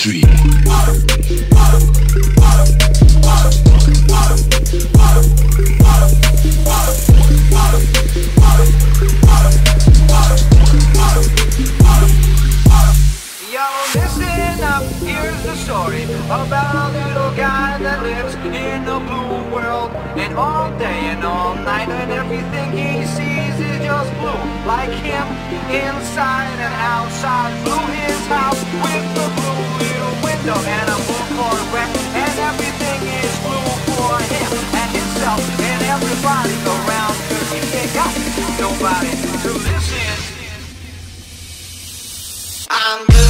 Street. Listen up, here's the story about a little guy that lives in blue world. And all day and all night and everything he sees is just blue, like him inside. nobody nobody to listen. I'm good.